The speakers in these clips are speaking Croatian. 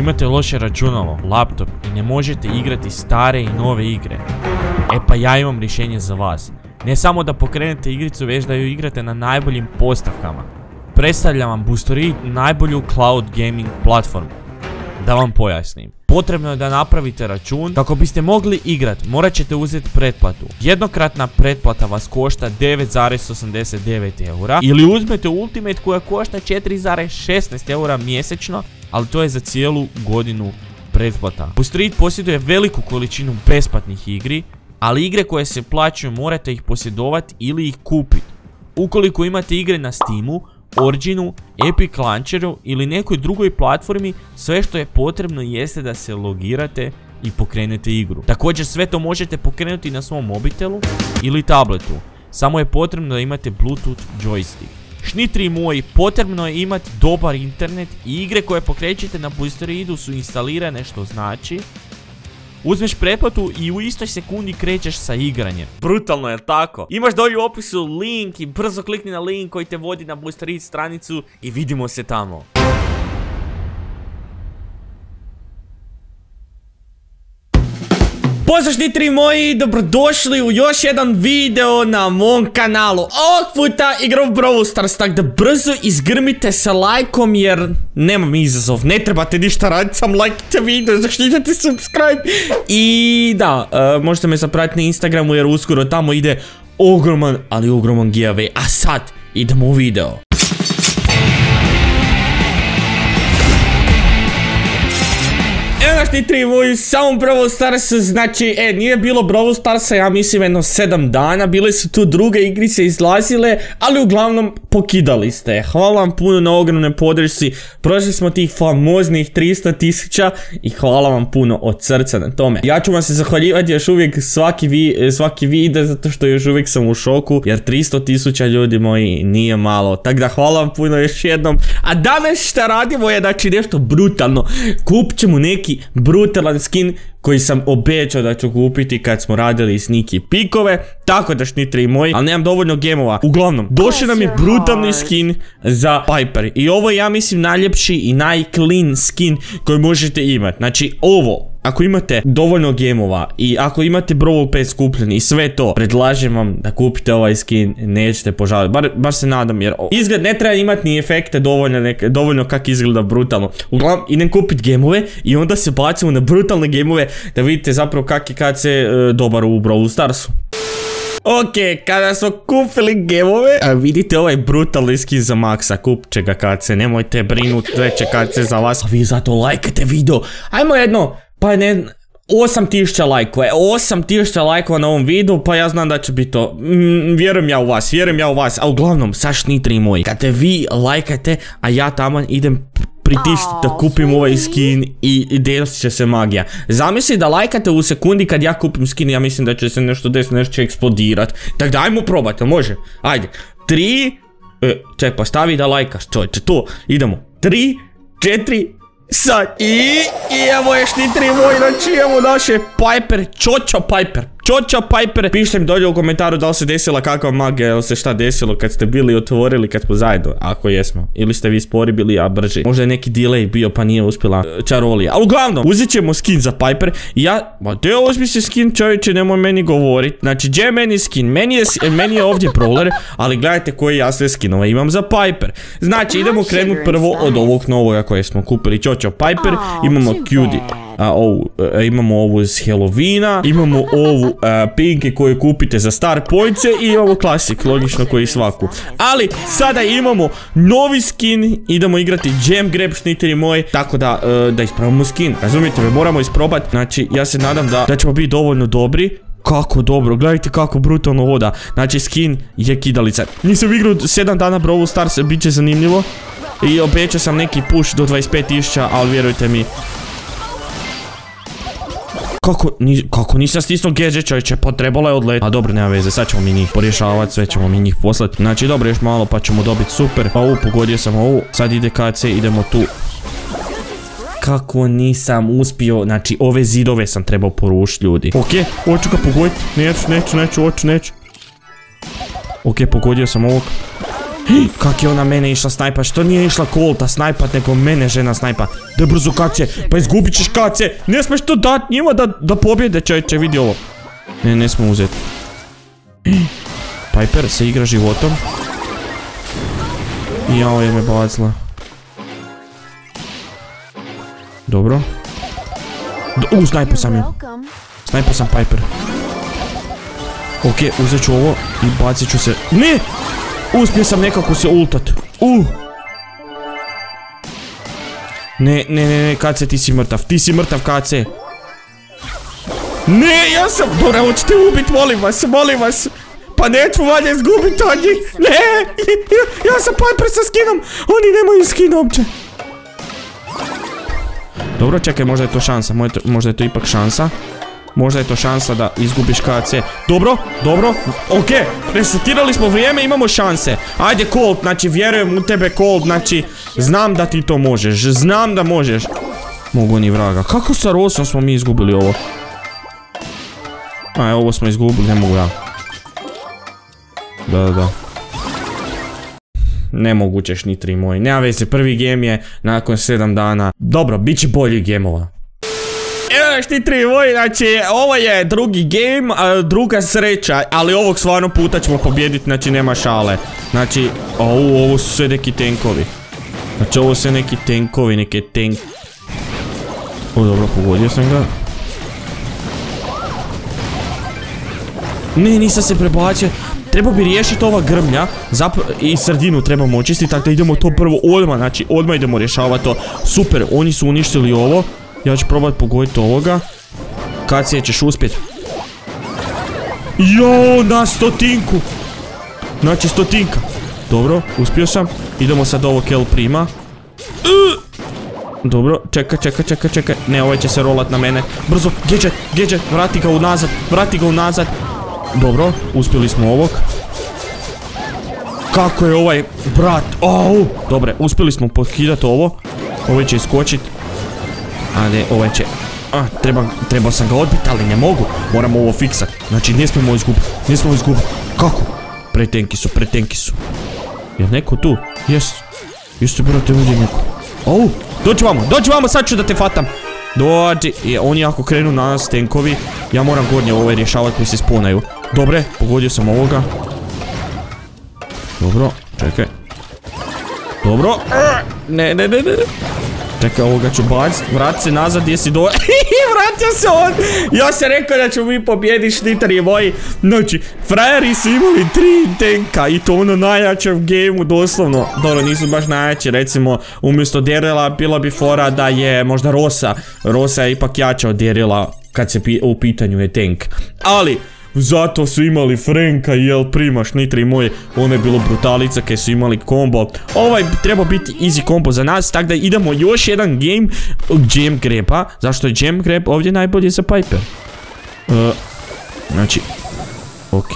Imate loše računalo, laptop i ne možete igrati stare i nove igre. E pa ja imam rješenje za vas. Ne samo da pokrenete igricu, već da ju igrate na najboljim postavkama. Predstavljam vam Boostery najbolju cloud gaming platformu. Da vam pojasnim. Potrebno je da napravite račun. Kako biste mogli igrat, morat ćete uzeti pretplatu. Jednokratna pretplata vas košta 9,89 eura. Ili uzmete Ultimate koja košta 4,16 eura mjesečno, ali to je za cijelu godinu pretplata. Boostery posjeduje veliku količinu besplatnih igri, ali igre koje se plaćaju morate ih posjedovati ili ih kupiti. Ukoliko imate igre na Steamu, Originu, Epic Launcheru ili nekoj drugoj platformi, sve što je potrebno jeste da se logirate i pokrenete igru. Također sve to možete pokrenuti na svom mobitelu ili tabletu, samo je potrebno da imate Bluetooth joystick. Šnitri moji, potrebno je imati dobar internet i igre koje pokrećete na Boosteridu su instalirane što znači Uzmeš pretplatu i u istoj sekundi krećeš sa igranjem. Brutalno je tako? Imaš dolje u opisu link i brzo klikni na link koji te vodi na Boosterit stranicu i vidimo se tamo. Pozdrav tri moji, dobrodošli u još jedan video na mom kanalu. Ovog puta igram Brawl Stars, tako da brzo izgrmite sa lajkom jer nemam izazov. Ne trebate ništa raditi, sam lajkite video, zaštitite subscribe. I da, e, možete me zapratiti na Instagramu jer uskoro tamo ide ogroman, ali ogroman giveaway. A sad, idemo u video Današnji tri moji, samo Brawl Stars, znači, e, nije bilo Brawl Starsa, ja mislim, jedno 7 dana, bile su tu druge igrice izlazile, ali uglavnom pokidali ste. Hvala vam puno na ogromne podršci, prošli smo tih famoznih 300 tisuća i hvala vam puno od srca na tome. Ja ću vam se zahvaljivati još uvijek svaki, vi, svaki video, zato što još uvijek sam u šoku, jer 300 tisuća ljudi moji nije malo. Tako da hvala vam puno još jednom. A danas šta radimo je, znači, nešto brutalno. Kupit ćemo neki brutalan skin koji sam obećao da ću kupiti kad smo radili sniki pikove, tako da šnitri moji, ali nemam dovoljno gemova. Uglavnom, došli nam je brutalni skin za Piper i ovo je ja mislim najljepši i najclean skin koji možete imati. Znači ovo, ako imate dovoljno gemova i ako imate Brawl Pass skupljen i sve to, predlažem vam da kupite ovaj skin, nećete požaliti. Bar, se nadam jer izgled ne treba imati ni efekte dovoljno, dovoljno kak izgleda brutalno. Uglavnom idem kupit gemove i onda se bacimo na brutalne gemove da vidite zapravo kak je kad se e, dobar u Brawl Starsu. Ok, kada smo kupili gemove, vidite ovaj brutalni skin za Maxa, kup će ga kad se, nemojte brinut, sve će kad se za vas, a vi zato lajkajte video, ajmo jedno pa ne, 8000 lajkova, 8000 lajkova na ovom videu, pa ja znam da će biti to. Mm, vjerujem ja u vas, vjerujem ja u vas, a uglavnom, saš nitri moji, kad te vi lajkate, a ja tamo idem pritisnuti da kupim ovaj skin i desit će se magija. Zamisli da lajkate u sekundi kad ja kupim skin, ja mislim da će se nešto desiti, nešto će eksplodirat. Tako da ajmo probati, može? Ajde, tri, e, ček, pa stavi da lajkaš, čovječe, to, idemo. Tri, četiri, Sad, i, i evo je štitri moj, znači evo naše Piper, Čočo Piper, Čočo Piper, pišite mi dolje u komentaru da li se desila kakva magija, ili se šta desilo kad ste bili otvorili kad smo zajedno, ako jesmo. Ili ste vi spori bili, a brži. Možda je neki delay bio pa nije uspjela e, čarolija. Ali uglavnom, uzet ćemo skin za Piper i ja, ma te uzmi se skin čovječe, nemoj meni govorit. Znači, gdje je meni skin? Meni je, meni je ovdje brawler, ali gledajte koji ja sve skinova imam za Piper. Znači, idemo krenut prvo od ovog novoga koje smo kupili. Čočo Piper, imamo Cutie ovu, e, imamo ovu s Halloweena, imamo ovu a, pinke koju kupite za star points i imamo klasik, logično koji svaku. Ali sada imamo novi skin, idemo igrati Jam Grab šniteri moj, tako da, e, da ispravimo skin. Razumijete me, moramo isprobati, znači ja se nadam da, da ćemo biti dovoljno dobri. Kako dobro, gledajte kako brutalno voda. Znači skin je kidalica. Nisam igrao 7 dana Brawl Stars, bit će zanimljivo. I obećao sam neki push do 25.000, ali vjerujte mi, kako, kako nisam stisnuo gadget čovječe, pa trebalo je odletiti. A dobro, nema veze, sad ćemo mi njih porješavati, sve ćemo mi njih poslati. Znači, dobro, još malo pa ćemo dobiti super. Pa ovu, pogodio sam ovu. Sad ide KC, idemo tu. Kako nisam uspio, znači ove zidove sam trebao porušiti ljudi. Okej, hoću ga pogoditi, neću, neću, neću, hoću, neću. Okej, pogodio sam ovog. Kak je ona mene išla snajpat, što nije išla kolta snajpat, nego mene žena snajpa. Daj brzo kace, pa izgubit ćeš kace, ne smiješ to dat njima da, da pobjede čovječe, vidi ovo. Ne, ne smo uzeti. Piper se igra životom. Jao je me bacila. Dobro. Do, u, snajpo sam. Welcome. Snajpo sam Piper. Ok, uzet ću ovo i bacit ću se... Ne! Uspio sam nekako se ultat. Uh! Ne, ne, ne, ne, Kace, ti si mrtav. Ti si mrtav, Kace. Ne, ja sam... Dobro, hoćete ubit, molim vas, molim vas. Pa neću valje izgubit od njih. Ne, ja, ja sam Piper sa skinom. Oni nemaju skin uopće. Dobro, čekaj, možda je to šansa, možda je to ipak šansa. Možda je to šansa da izgubiš KC. Dobro, dobro, ok, resetirali smo vrijeme, imamo šanse. Ajde Colt, znači vjerujem u tebe Colt, znači znam da ti to možeš, znam da možeš. Mogu ni vraga, kako sa Rosom smo mi izgubili ovo? Aj, ovo smo izgubili, ne mogu ja. Da, da, da. Nemogućeš ni tri moji. Nema veze, prvi game je nakon 7 dana. Dobro, bit će bolji gemova. Evo još ti tri znači ovo je drugi game, druga sreća, ali ovog stvarno puta ćemo pobijediti, znači nema šale. Znači, ovo su sve neki tenkovi. Znači ovo su neki tenkovi, neke tank... O dobro, pogodio sam ga. Ne, nisam se prebacio. Treba bi riješiti ova grmlja i sredinu trebamo očistiti, tako da idemo to prvo odmah, znači odmah idemo rješavati to. Super, oni su uništili ovo. Ja ću probati pogoditi ovoga. Kad se ćeš uspjeti? Jo, na stotinku! Znači stotinka. Dobro, uspio sam. Idemo sad ovo Kel prima. Dobro, čekaj, čekaj, čekaj, čekaj. Ne, ovaj će se rolat na mene. Brzo, gadget, gadget, vrati ga unazad, vrati ga unazad. Dobro, uspjeli smo ovog. Kako je ovaj brat? Au! Dobre, uspjeli smo pokidati ovo. Ovaj će iskočit. A ne, ovaj će... A, treba, trebao sam ga odbiti, ali ne mogu. Moramo ovo fiksat. Znači, ne smijemo izgubiti. Ne smijemo izgubiti. Kako? Pretenki su, pretenki su. Je neko tu? Jes. Jeste, brate, ovdje neko. Au! Dođi vamo, dođi vamo, sad ću da te fatam. Dođi. Oni ako krenu na nas tenkovi, ja moram gornje ove rješavati koji se sponaju. Dobre, pogodio sam ovoga. Dobro, čekaj. Dobro. Ne, ne, ne, ne. Čekaj, ovoga ću bacit, vrat se nazad gdje si do... Vratio se on! Ja sam rekao da ću mi pobjediti štitari moji. Znači, frajeri su imali tri tenka i to ono najjače u gameu, doslovno. Dobro, nisu baš najjači, recimo, umjesto Derela bila bi fora da je možda Rosa. Rosa je ipak jača od Derela kad se u pitanju je tank. Ali, zato su imali Franka i El Prima, šnitri moji, ono je bilo brutalica kaj su imali kombo. Ovaj bi trebao biti easy kombo za nas, tako da idemo još jedan game Jam Greba. Zašto je Jam Grab ovdje najbolje za Piper? E, znači, ok.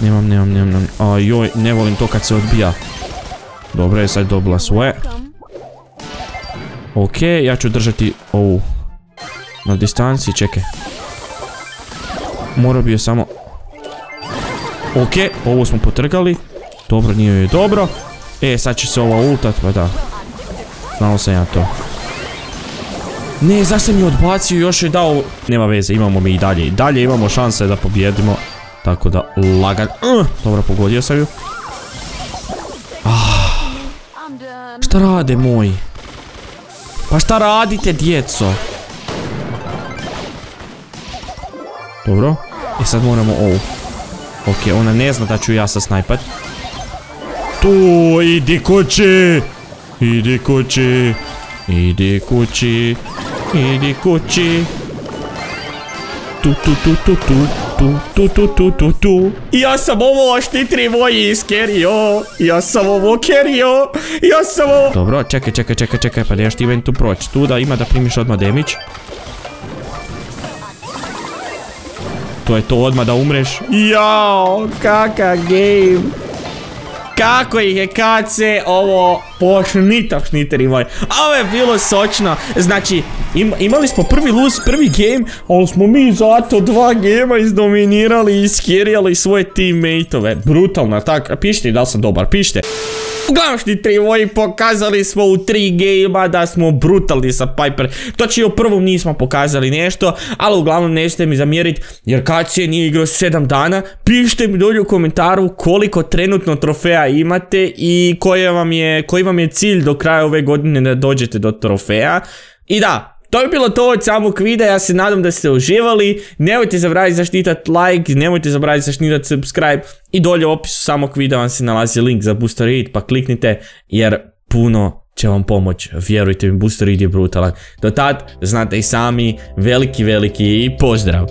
Nemam, nemam, nemam, nemam. A joj, ne volim to kad se odbija. Dobro je sad dobila svoje. Ok, ja ću držati ovu na distanci, čekaj. Morao bi je samo... Ok, ovo smo potrgali. Dobro, nije joj dobro. E, sad će se ova ultat, pa da. Znao sam ja to. Ne, zašto je odbacio, još je dao... Nema veze, imamo mi i dalje. I dalje imamo šanse da pobjedimo. Tako da, lagan... Dobro, pogodio sam ju. Done. Šta rade moji? Pa šta radite djeco? Dobro. I sad moramo ovu. Ok, ona ne zna da ću ja sa snajpat. Tu, idi kući! Idi kući! Idi kući! Idi kući! Tu tu tu tu tu tu tu tu tu tu tu Ja sam ovo štitri moji iskerio Ja sam ovo kerio Ja sam ovo Dobro, čekaj, čekaj, čekaj, čekaj, pa nemaš ti meni tu proći Tu da ima da primiš odmah damage To je to odmah da umreš. Jao, kakav game. Kako ih je KC ovo pošnita šniteri moji. Ovo je bilo sočno. Znači, imali smo prvi lose, prvi game, ali smo mi zato dva gema izdominirali i iskjerijali svoje teammateove. Brutalno, tak, pišite da sam dobar, pišite. Uglavnom tri moji pokazali smo u tri gejma da smo brutalni sa Piper. će u prvom nismo pokazali nešto, ali uglavnom nećete mi zamjeriti jer kad se nije igrao 7 dana, pišite mi dolje u komentaru koliko trenutno trofeja imate i koji vam je, koji vam je cilj do kraja ove godine da dođete do trofeja. I da, to je bilo to od samog videa, ja se nadam da ste uživali, nemojte zaboraviti zaštitati like, nemojte zaboraviti zaštitati subscribe i dolje u opisu samog videa vam se nalazi link za Booster Read pa kliknite jer puno će vam pomoć, vjerujte mi Booster Read je brutalan. Do tad znate i sami, veliki veliki pozdrav!